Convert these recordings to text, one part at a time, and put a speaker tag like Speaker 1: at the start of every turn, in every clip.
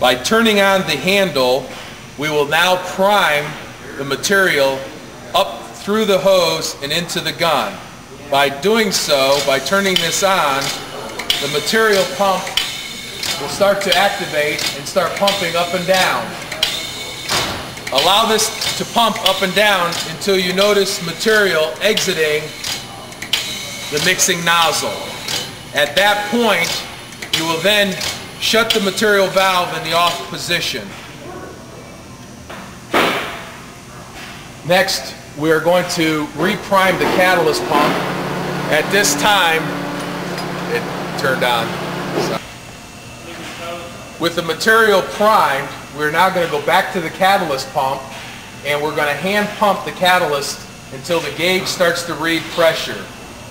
Speaker 1: By turning on the handle, we will now prime the material up through the hose and into the gun. By doing so, by turning this on, the material pump will start to activate and start pumping up and down. Allow this to pump up and down until you notice material exiting the mixing nozzle. At that point, you will then shut the material valve in the off position. Next, we are going to reprime the catalyst pump. At this time, it turned on. With the material primed, we're now going to go back to the catalyst pump and we're going to hand pump the catalyst until the gauge starts to read pressure.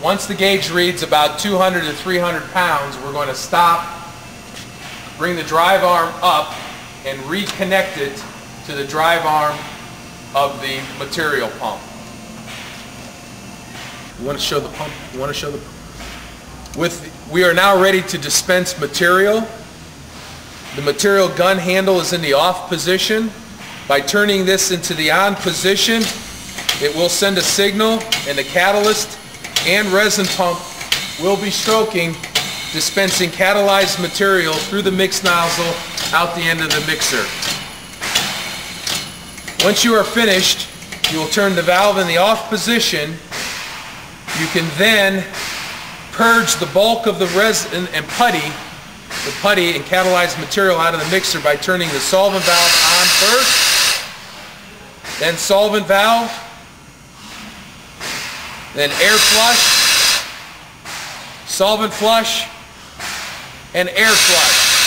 Speaker 1: Once the gauge reads about 200 to 300 pounds, we're going to stop, bring the drive arm up, and reconnect it to the drive arm of the material pump. You want to show the pump? You want to show the with we are now ready to dispense material. The material gun handle is in the off position. By turning this into the on position, it will send a signal and the catalyst and resin pump will be stroking, dispensing catalyzed material through the mix nozzle out the end of the mixer. Once you are finished, you will turn the valve in the off position. You can then purge the bulk of the resin and putty, the putty and catalyzed material out of the mixer by turning the solvent valve on first, then solvent valve, then air flush, solvent flush, and air flush.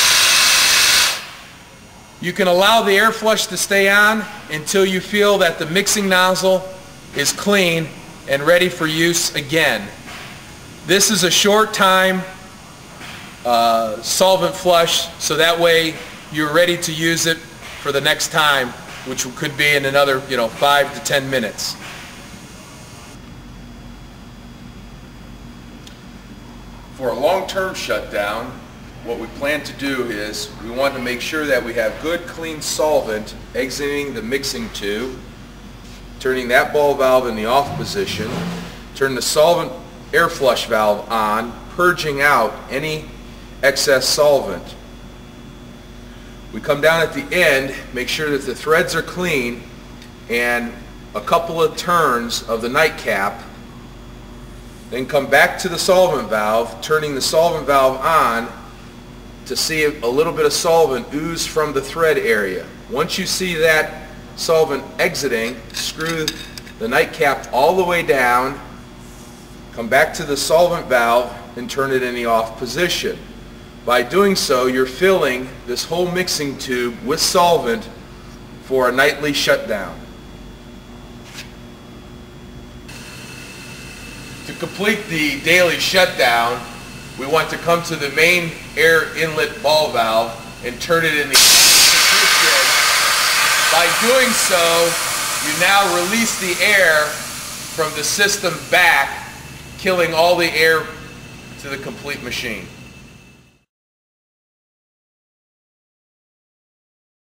Speaker 1: You can allow the air flush to stay on until you feel that the mixing nozzle is clean and ready for use again. This is a short time uh, solvent flush so that way you're ready to use it for the next time which could be in another you know five to ten minutes. For a long-term shutdown what we plan to do is we want to make sure that we have good clean solvent exiting the mixing tube, turning that ball valve in the off position, turn the solvent air flush valve on, purging out any excess solvent. We come down at the end, make sure that the threads are clean, and a couple of turns of the nightcap, then come back to the solvent valve, turning the solvent valve on to see a little bit of solvent ooze from the thread area. Once you see that solvent exiting, screw the nightcap all the way down, come back to the solvent valve and turn it in the off position. By doing so, you're filling this whole mixing tube with solvent for a nightly shutdown. To complete the daily shutdown, we want to come to the main air inlet ball valve and turn it in the position. By doing so, you now release the air from the system back, killing all the air to the complete machine.